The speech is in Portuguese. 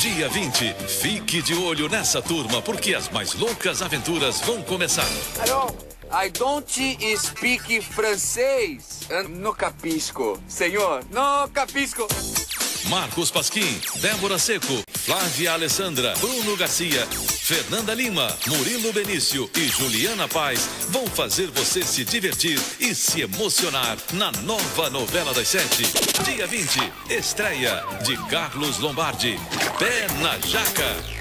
Dia 20, fique de olho nessa turma, porque as mais loucas aventuras vão começar. Alô? I don't speak francês. No capisco. Senhor, no capisco. Marcos Pasquim, Débora Seco, Flávia Alessandra, Bruno Garcia, Fernanda Lima, Murilo Benício e Juliana Paz vão fazer você se divertir e se emocionar na nova novela das sete. Dia 20, estreia de Carlos Lombardi, Pé na Jaca.